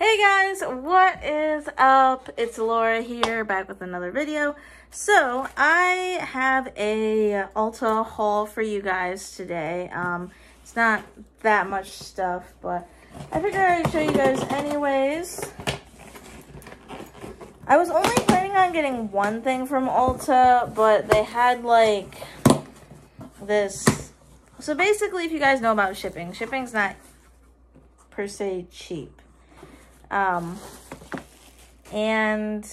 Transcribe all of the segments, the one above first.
Hey guys, what is up? It's Laura here, back with another video. So, I have a Ulta haul for you guys today. Um, it's not that much stuff, but I figured I'd show you guys anyways. I was only planning on getting one thing from Ulta, but they had like this. So basically, if you guys know about shipping, shipping's not per se cheap. Um, and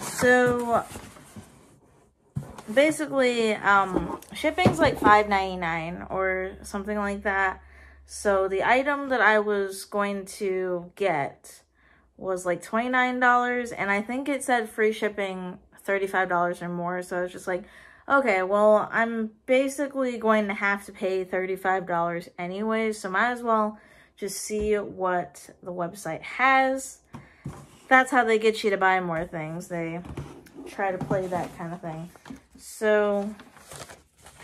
so basically, um, shipping's like five ninety nine or something like that. So the item that I was going to get was like $29 and I think it said free shipping $35 or more. So I was just like, okay, well, I'm basically going to have to pay $35 anyway, so might as well just see what the website has. That's how they get you to buy more things. They try to play that kind of thing. So,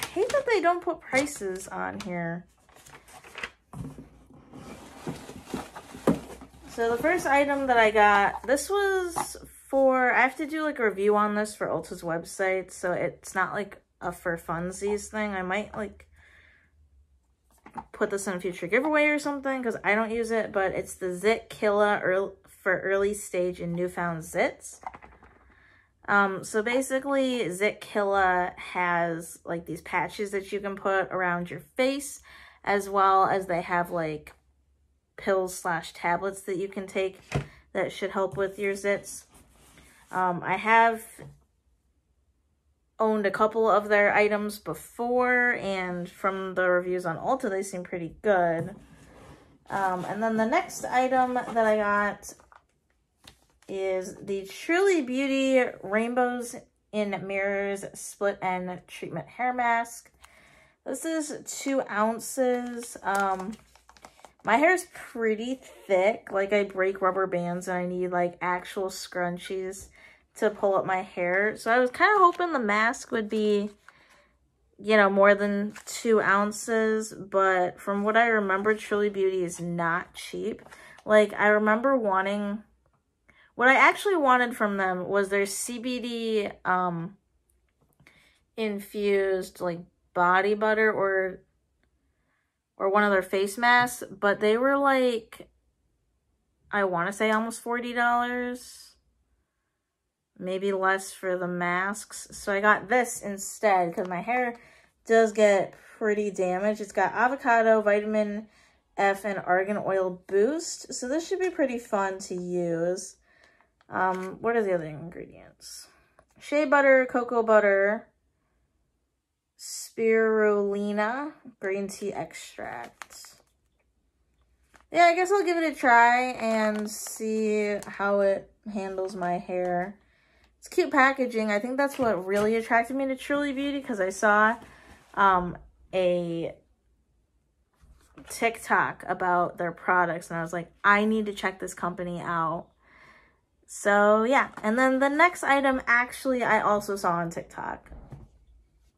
I hate that they don't put prices on here. So the first item that I got, this was for, I have to do like a review on this for Ulta's website, so it's not like a for funsies thing. I might like put this in a future giveaway or something because I don't use it, but it's the ZitKilla early, for early stage and newfound zits. Um, so basically Zit ZitSticka has like these patches that you can put around your face as well as they have like pills slash tablets that you can take that should help with your zits. Um, I have owned a couple of their items before, and from the reviews on Ulta, they seem pretty good. Um, and then the next item that I got is the Truly Beauty Rainbows in Mirrors Split End Treatment Hair Mask. This is two ounces. Um, my hair is pretty thick. Like, I break rubber bands and I need, like, actual scrunchies to pull up my hair. So I was kind of hoping the mask would be, you know, more than two ounces. But from what I remember, Truly Beauty is not cheap. Like, I remember wanting... What I actually wanted from them was their CBD um, infused, like, body butter or or one of their face masks. But they were, like, I want to say almost $40 maybe less for the masks. So I got this instead because my hair does get pretty damaged. It's got avocado, vitamin F, and argan oil boost. So this should be pretty fun to use. Um, what are the other ingredients? Shea butter, cocoa butter, spirulina, green tea extract. Yeah, I guess I'll give it a try and see how it handles my hair. It's cute packaging. I think that's what really attracted me to Truly Beauty because I saw um, a TikTok about their products and I was like, I need to check this company out. So yeah, and then the next item actually I also saw on TikTok.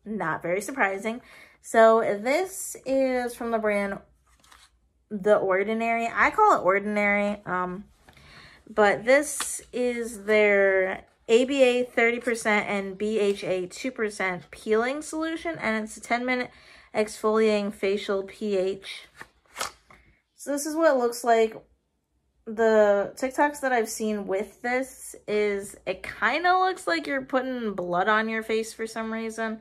Not very surprising. So this is from the brand The Ordinary. I call it Ordinary, um, but this is their AHA 30% and BHA 2% peeling solution, and it's a 10 minute exfoliating facial pH. So this is what it looks like. The TikToks that I've seen with this is it kind of looks like you're putting blood on your face for some reason.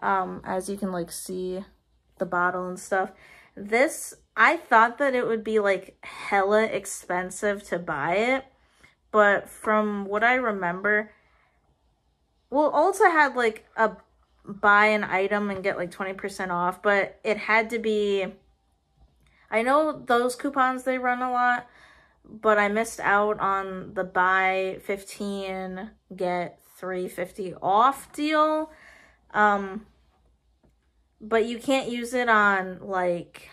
Um, as you can like see the bottle and stuff. This, I thought that it would be like hella expensive to buy it but from what I remember, well, Ulta had like a buy an item and get like 20% off, but it had to be, I know those coupons, they run a lot, but I missed out on the buy 15, get 350 off deal. Um, but you can't use it on like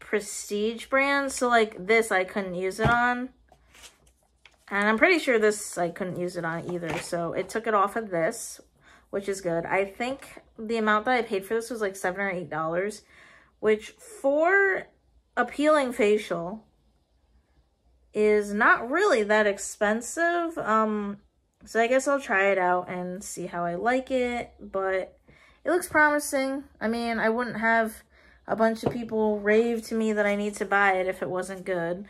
prestige brands. So like this, I couldn't use it on. And I'm pretty sure this, I couldn't use it on either. So it took it off of this, which is good. I think the amount that I paid for this was like 7 or $8, which for a peeling facial is not really that expensive. Um, so I guess I'll try it out and see how I like it, but it looks promising. I mean, I wouldn't have a bunch of people rave to me that I need to buy it if it wasn't good.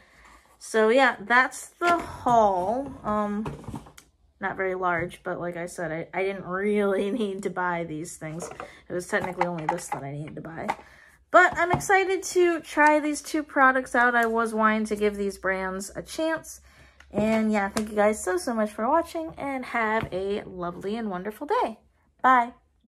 So yeah, that's the haul. Um, not very large, but like I said, I, I didn't really need to buy these things. It was technically only this that I needed to buy. But I'm excited to try these two products out. I was wanting to give these brands a chance. And yeah, thank you guys so, so much for watching and have a lovely and wonderful day. Bye.